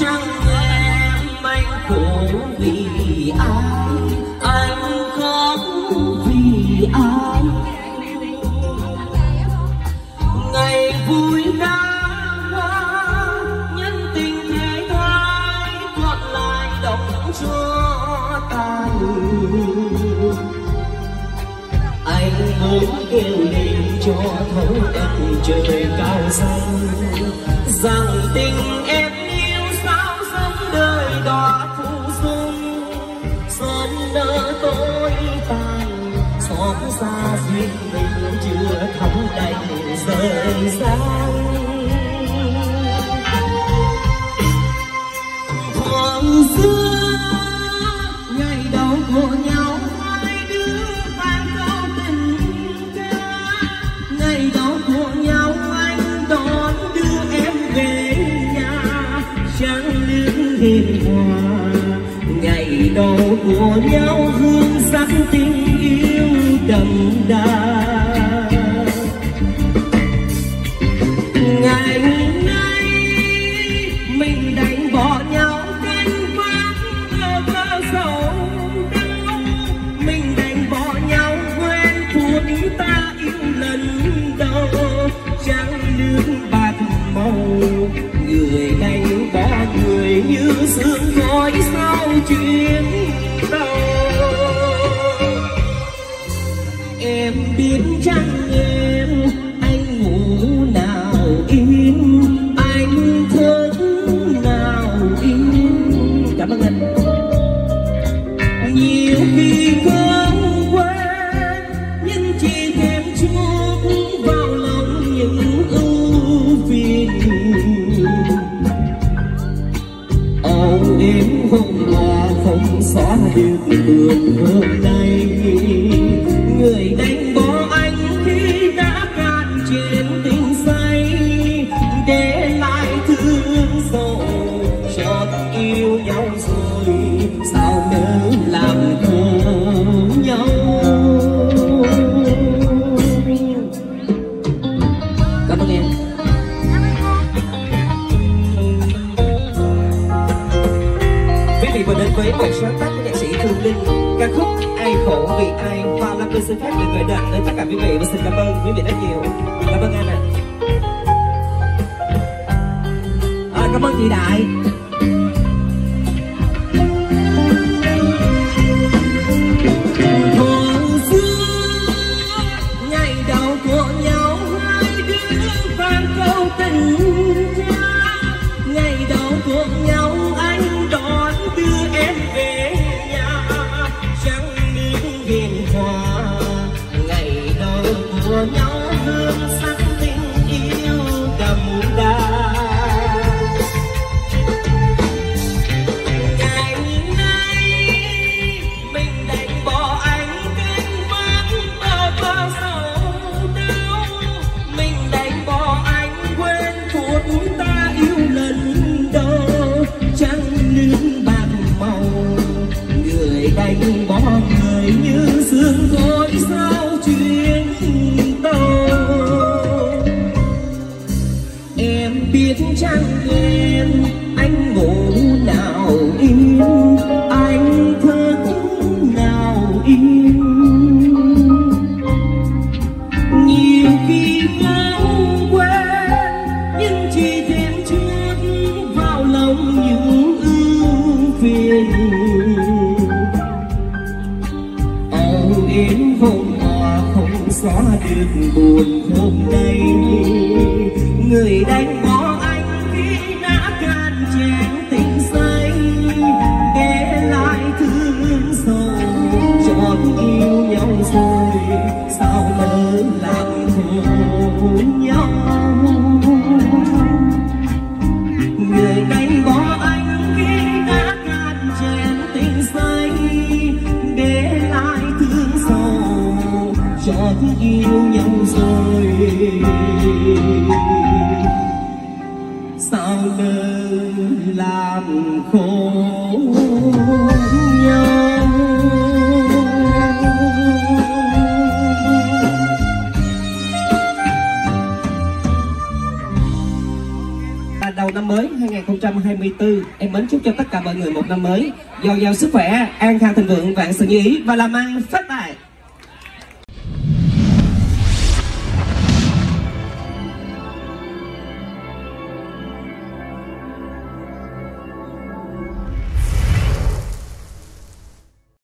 chẳng em anh khổ vì ai? Anh khóc vì ai? Ngày vui đã qua nhân tình thế thái còn lại đóng cho ta anh muốn kêu lên cho thấu đất trời cao xanh, rằng tình trăng đêm hòa ngày đầu của nhau hương sắc tình yêu đậm đà. Chuyến đầu em biết chăng qua không xóa được buồn hôm với một sáng tác của nhạc sĩ Thương Linh. Ca khúc ai khổ vì ai? Và làm tôi xin phép được gửi đến tới tất cả quý vị và xin cảm ơn quý vị rất nhiều. Cảm ơn anh ạ. À, cảm ơn chị Đại. Ngày đầu của nhau hai đứa vang câu tình ca ngày đầu của nhau em biết chăng em, anh ngủ nào yên anh thức nào yên nhiều khi không quên, nhưng chỉ thêm chút vào lòng những ưu phiền. Âu yếm hôm qua không xóa được buồn hôm nay người đánh bỏ anh khi đã can chén tình say. Để lại thương sầu chọn yêu nhau rồi, sao lỡ làm khổ nhau? Người đánh bỏ anh khi đã can chén tình say. Để lại thương sầu chót yêu nhau rồi sao đời làm khổ nhau? À, đầu năm năm mới 2024 em mến chúc cho tất cả mọi người một năm mới. Giàu giàu sức khỏe, an khang thịnh vượng vạn sự như ý và làm ăn phát tài.